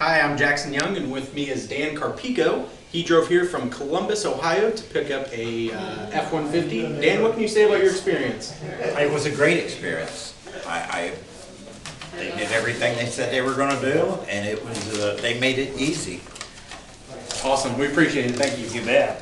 Hi, I'm Jackson Young, and with me is Dan Carpico. He drove here from Columbus, Ohio to pick up a uh, F one hundred and fifty. Dan, what can you say about your experience? It was a great experience. I, I, they did everything they said they were gonna do, and it was, uh, they made it easy. Awesome, we appreciate it, thank you. You bet.